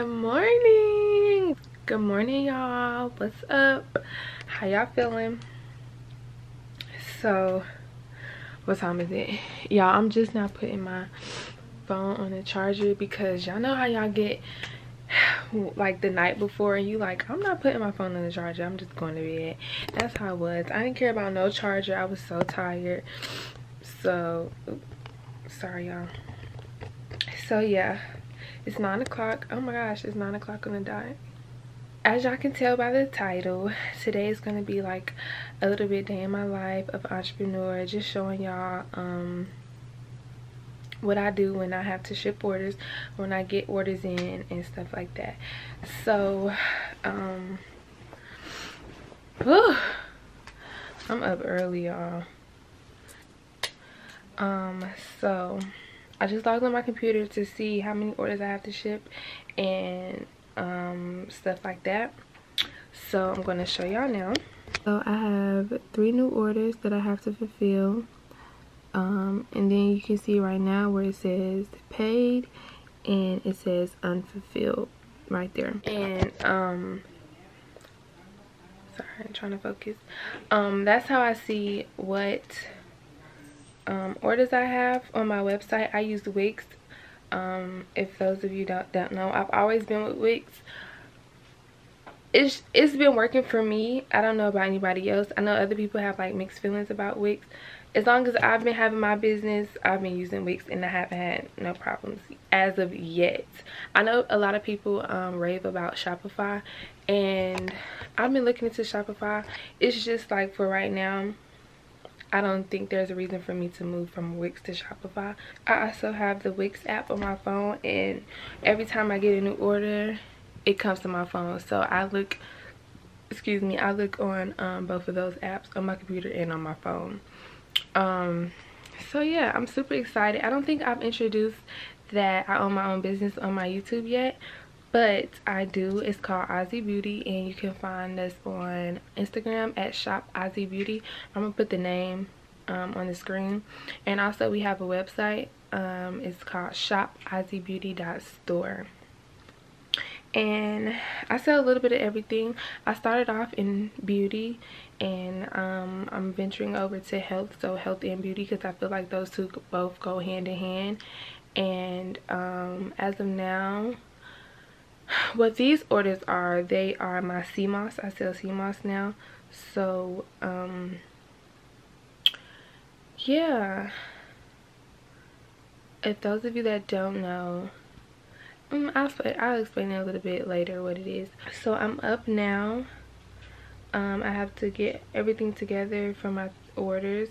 good morning. Good morning y'all. What's up? How y'all feeling? So what time is it? Y'all i'm just now putting my phone on the charger because y'all know how y'all get like the night before and you like i'm not putting my phone on the charger. I'm just going to bed that's how it was. I didn't care about no charger. I was so tired. So sorry y'all. So yeah it's nine o'clock. Oh my gosh it's nine o'clock on the dot. As y'all can tell by the title today is going to be like a little bit day in my life of entrepreneur just showing y'all um what I do when I have to ship orders when I get orders in and stuff like that. So um whew, I'm up early y'all. Um so I just logged on my computer to see how many orders I have to ship and um, stuff like that. So I'm going to show y'all now. So I have three new orders that I have to fulfill. Um, and then you can see right now where it says paid and it says unfulfilled right there. And um, sorry, I'm trying to focus. Um, that's how I see what um, orders I have on my website. I use Wix. Um, if those of you don't, don't know, I've always been with Wix. It's, it's been working for me. I don't know about anybody else. I know other people have like mixed feelings about Wix. As long as I've been having my business, I've been using Wix and I haven't had no problems as of yet. I know a lot of people um, rave about Shopify and I've been looking into Shopify. It's just like for right now, I don't think there's a reason for me to move from Wix to Shopify. I also have the Wix app on my phone and every time I get a new order, it comes to my phone. So I look, excuse me, I look on um, both of those apps on my computer and on my phone. Um, so yeah, I'm super excited. I don't think I've introduced that I own my own business on my YouTube yet but I do. It's called Azii Beauty and you can find us on Instagram at Shop Azii Beauty. I'm gonna put the name um, on the screen and also we have a website. Um, it's called shopaziibeauty.store and I sell a little bit of everything. I started off in beauty and um, I'm venturing over to health, so health and beauty because I feel like those two both go hand in hand. And um, as of now, what these orders are they are my sea moss. I sell sea moss now. So um yeah. If those of you that don't know um, I'll, I'll explain it a little bit later what it is. So i'm up now. Um i have to get everything together for my orders.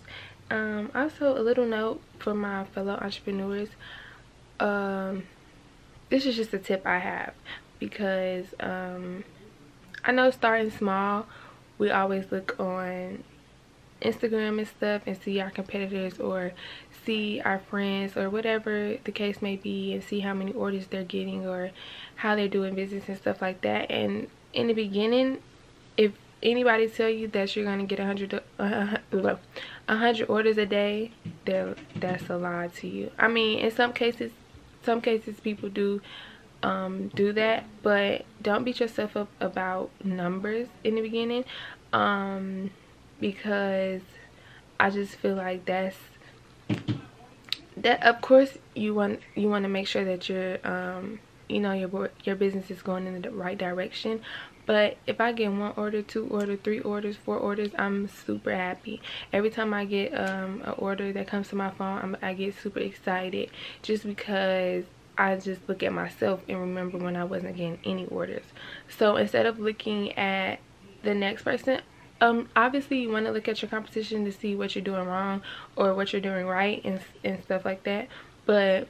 Um also a little note for my fellow entrepreneurs. Um this is just a tip i have because um, I know starting small, we always look on Instagram and stuff and see our competitors or see our friends or whatever the case may be and see how many orders they're getting or how they're doing business and stuff like that. And in the beginning, if anybody tell you that you're going to get hundred a hundred orders a day, that's a lie to you. I mean, in some cases, some cases people do um, do that but don't beat yourself up about numbers in the beginning um, because I just feel like that's that of course you want you want to make sure that your um, you know your your business is going in the right direction but if i get one order two order three orders four orders i'm super happy. Every time i get um an order that comes to my phone I'm, i get super excited just because I just look at myself and remember when I wasn't getting any orders. So instead of looking at the next person, um, obviously you want to look at your competition to see what you're doing wrong or what you're doing right and, and stuff like that. But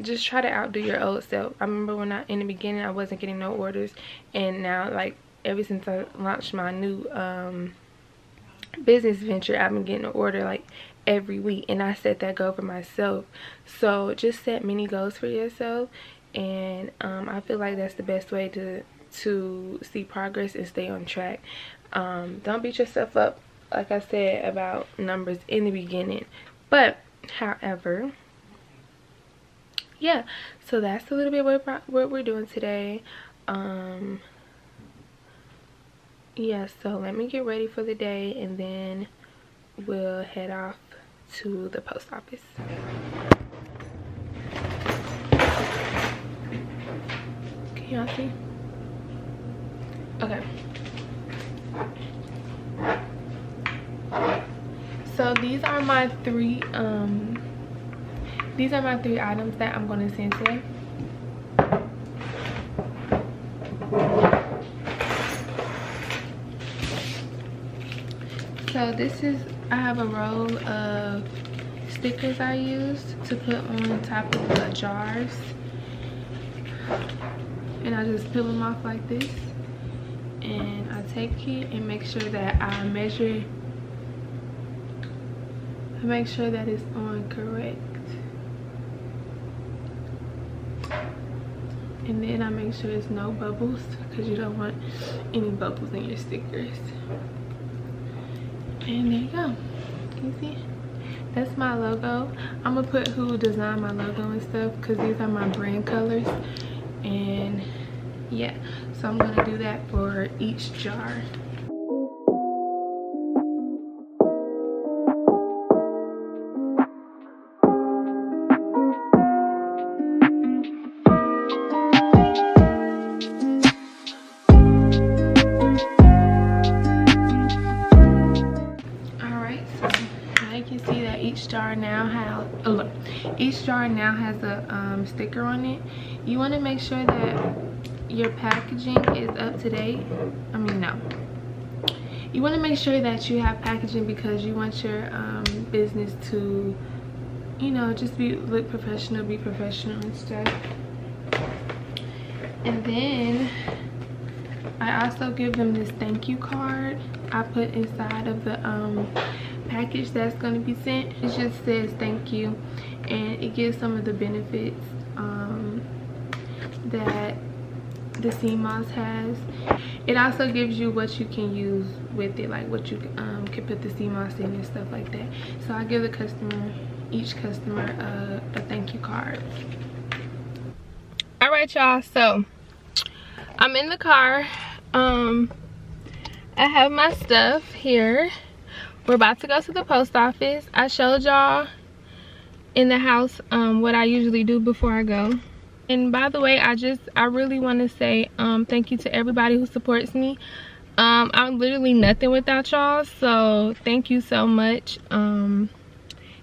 just try to outdo your old self. I remember when I, in the beginning, I wasn't getting no orders. And now, like, ever since I launched my new um, business venture, I've been getting an order, like, every week and I set that goal for myself. So just set mini goals for yourself and um, I feel like that's the best way to to see progress and stay on track. Um, don't beat yourself up like I said about numbers in the beginning. But however yeah so that's a little bit what, what we're doing today. Um yeah so let me get ready for the day and then we'll head off to the post office. Can y'all see? Okay. So these are my three um these are my three items that i'm going to send today so this is i have a roll of stickers i used to put on top of the jars. And i just peel them off like this. And i take it and make sure that i measure I make sure that it's on correct. And then I make sure there's no bubbles because you don't want any bubbles in your stickers and there you go. You see that's my logo. I'm gonna put who designed my logo and stuff because these are my brand colors. And yeah so i'm gonna do that for each jar each jar now has a um, sticker on it. You want to make sure that your packaging is up to date? I mean no. You want to make sure that you have packaging because you want your um, business to you know just be look professional be professional and stuff. And then i also give them this thank you card i put inside of the um package that's going to be sent. It just says thank you and it gives some of the benefits um, that the moss has. It also gives you what you can use with it like what you um, can put the moss in and stuff like that. So i give the customer each customer a, a thank you card. All right y'all so i'm in the car. Um i have my stuff here. We're about to go to the post office. I showed y'all in the house um, what i usually do before i go. And by the way i just i really want to say um, thank you to everybody who supports me. Um, i'm literally nothing without y'all so thank you so much. Um,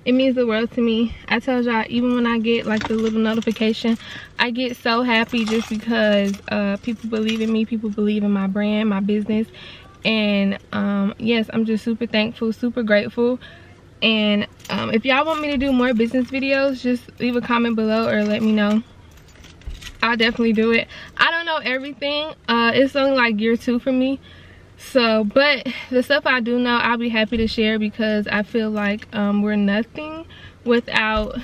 it means the world to me. I tell y'all even when i get like the little notification i get so happy just because uh, people believe in me people believe in my brand my business. And um, yes i'm just super thankful super grateful and um, if y'all want me to do more business videos just leave a comment below or let me know. I'll definitely do it. I don't know everything. Uh, it's only like year two for me. So but the stuff i do know i'll be happy to share because i feel like um, we're nothing without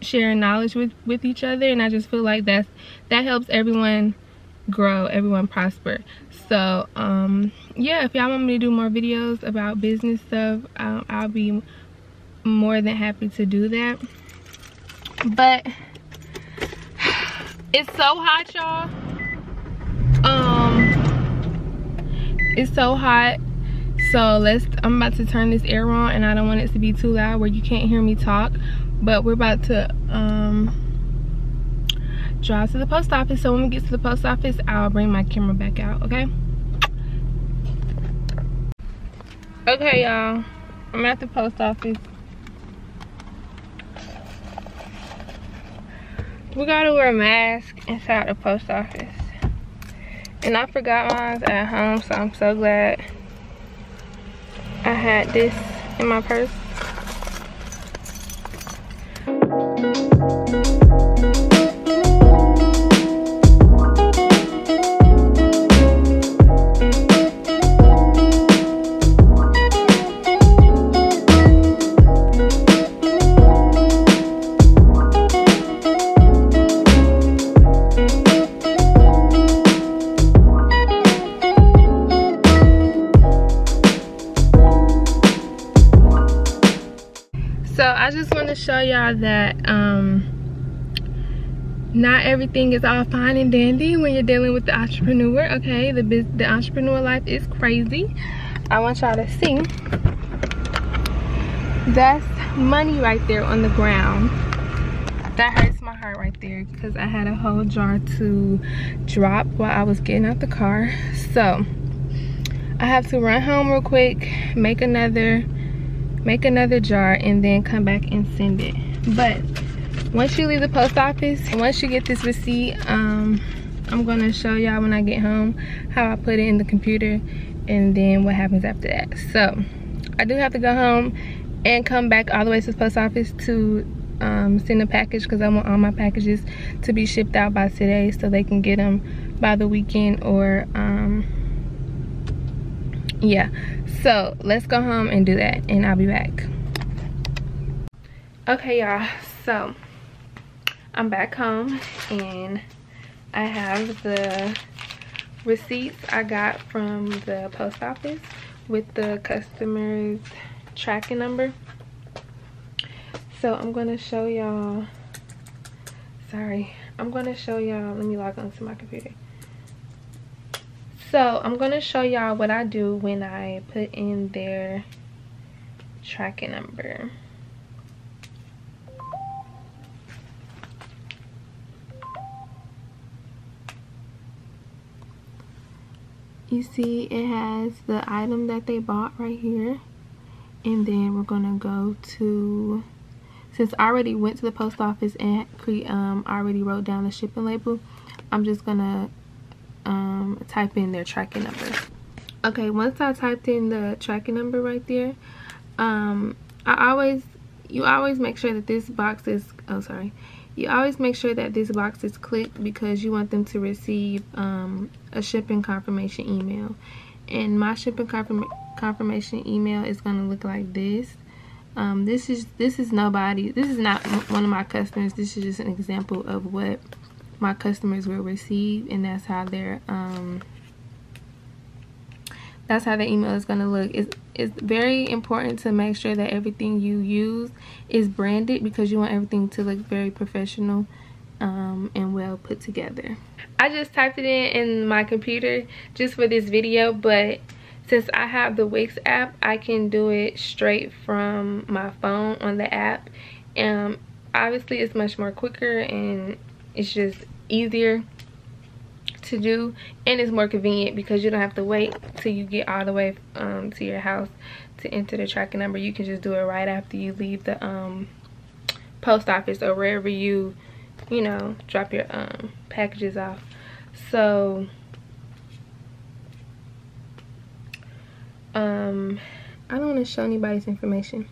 sharing knowledge with with each other. And i just feel like that's that helps everyone grow everyone prosper. So um yeah if y'all want me to do more videos about business stuff um, i'll be more than happy to do that. But it's so hot y'all. Um it's so hot. So let's i'm about to turn this air on and i don't want it to be too loud where you can't hear me talk. But we're about to um drive to the post office. So when we get to the post office i'll bring my camera back out okay okay y'all. I'm at the post office. We gotta wear a mask inside the post office. And i forgot mine at home so i'm so glad i had this in my purse show y'all that um not everything is all fine and dandy when you're dealing with the entrepreneur okay? The the entrepreneur life is crazy. I want y'all to see that's money right there on the ground. That hurts my heart right there because i had a whole jar to drop while i was getting out the car. So i have to run home real quick make another make another jar and then come back and send it. But once you leave the post office once you get this receipt um i'm gonna show y'all when i get home how i put it in the computer and then what happens after that. So i do have to go home and come back all the way to the post office to um, send a package because i want all my packages to be shipped out by today so they can get them by the weekend or um yeah so let's go home and do that and i'll be back okay y'all so I'm back home and I have the receipts I got from the post office with the customer's tracking number. So I'm to show y'all, sorry, I'm to show y'all, let me log on to my computer. So I'm going to show y'all what I do when I put in their tracking number. you see it has the item that they bought right here and then we're gonna go to since I already went to the post office and um, already wrote down the shipping label I'm just gonna um, type in their tracking number. Okay once I typed in the tracking number right there um, I always you always make sure that this box is oh sorry. You always make sure that this box is clicked because you want them to receive um, a shipping confirmation email. And my shipping confirm confirmation email is going to look like this. Um, this is this is nobody this is not one of my customers. This is just an example of what my customers will receive and that's how their um, that's how the email is going to look. It's, it's very important to make sure that everything you use is branded because you want everything to look very professional um, and well put together. I just typed it in in my computer just for this video but since I have the Wix app I can do it straight from my phone on the app. Um, obviously it's much more quicker and it's just easier to do and it's more convenient because you don't have to wait till you get all the way um, to your house to enter the tracking number. You can just do it right after you leave the um, post office or wherever you you know drop your um, packages off. So um i don't want to show anybody's information.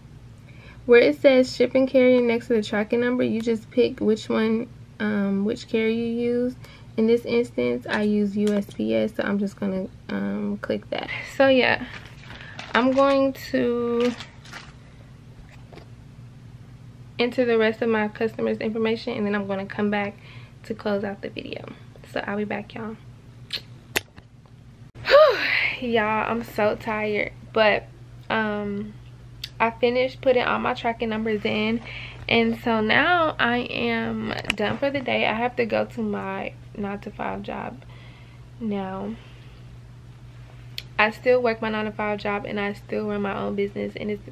Where it says shipping carrier next to the tracking number you just pick which one um, which carrier you use. In this instance I use USPS so I'm just gonna um, click that. So yeah I'm going to enter the rest of my customers information and then I'm going to come back to close out the video. So I'll be back y'all. Y'all I'm so tired but um I finished putting all my tracking numbers in. And so now I am done for the day. I have to go to my nine to five job now. I still work my nine to five job and I still run my own business and it's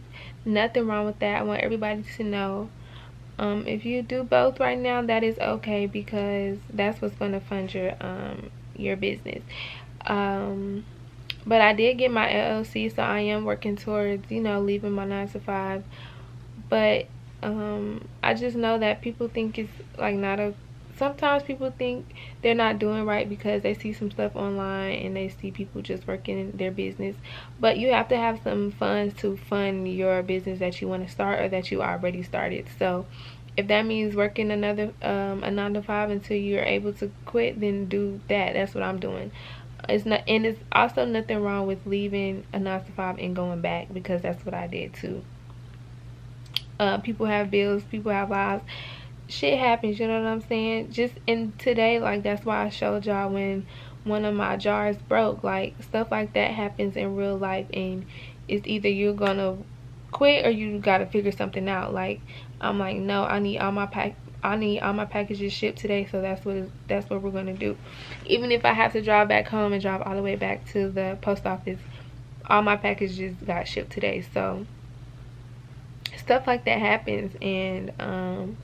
nothing wrong with that. I want everybody to know um, if you do both right now that is okay because that's what's going to fund your um, your business. Um, but I did get my LLC so I am working towards you know leaving my nine to five. But um, I just know that people think it's like not a sometimes people think they're not doing right because they see some stuff online and they see people just working their business. But you have to have some funds to fund your business that you want to start or that you already started. So if that means working another um, a nine to five until you're able to quit then do that. That's what i'm doing it's not and it's also nothing wrong with leaving a nine to five and going back because that's what i did too. Uh, people have bills people have lives. Shit happens you know what i'm saying? Just in today like that's why i showed y'all when one of my jars broke. Like stuff like that happens in real life and it's either you're gonna quit or you gotta figure something out. Like I'm like, no, I need all my pack I need all my packages shipped today, so that's what that's what we're gonna do. Even if I have to drive back home and drive all the way back to the post office, all my packages got shipped today. So stuff like that happens, and um,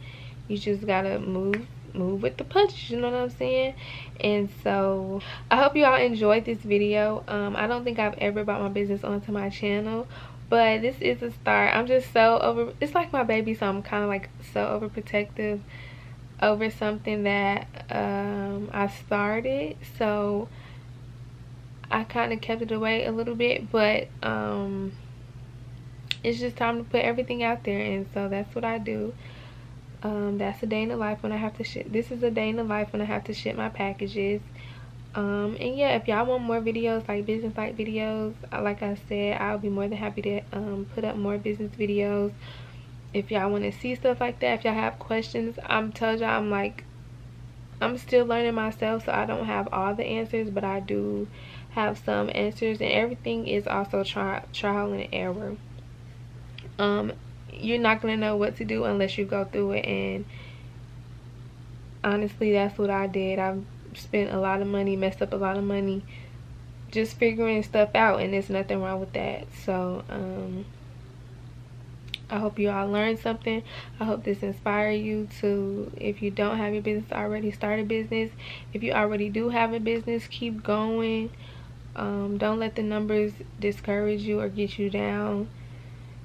you just gotta move move with the punches you know what i'm saying and so i hope you all enjoyed this video um i don't think i've ever brought my business onto my channel but this is a start. I'm just so over it's like my baby so i'm kind of like so overprotective over something that um, i started. So i kind of kept it away a little bit but um, it's just time to put everything out there and so that's what i do. Um, that's a day in the life when i have to ship this is a day in the life when i have to ship my packages um and yeah if y'all want more videos like business like videos uh, like i said i'll be more than happy to um put up more business videos. If y'all want to see stuff like that if y'all have questions i'm telling y'all i'm like i'm still learning myself so i don't have all the answers but i do have some answers and everything is also tri trial and error. Um you're not gonna know what to do unless you go through it and honestly that's what i did. I've spent a lot of money, messed up a lot of money just figuring stuff out and there's nothing wrong with that. So, um, I hope you all learned something. I hope this inspired you to, if you don't have your business already, start a business. If you already do have a business, keep going. Um, don't let the numbers discourage you or get you down.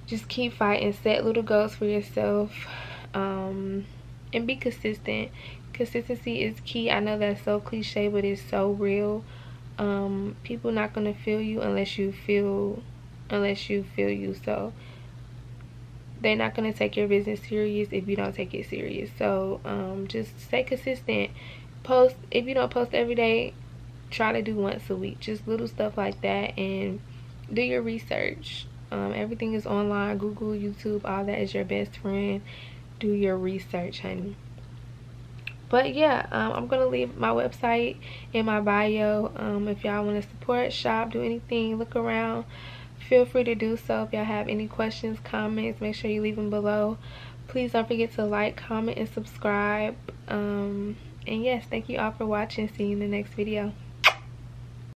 Just keep fighting. Set little goals for yourself. Um, and be consistent consistency is key. I know that's so cliche but it's so real. Um people not gonna feel you unless you feel unless you feel you. So they're not gonna take your business serious if you don't take it serious. So um just stay consistent. Post if you don't post every day try to do once a week. Just little stuff like that and do your research. Um, everything is online google youtube all that is your best friend. Do your research honey but yeah um, i'm gonna leave my website in my bio. Um, if y'all want to support shop do anything look around feel free to do so. If y'all have any questions comments make sure you leave them below. Please don't forget to like comment and subscribe. Um, and yes thank you all for watching. See you in the next video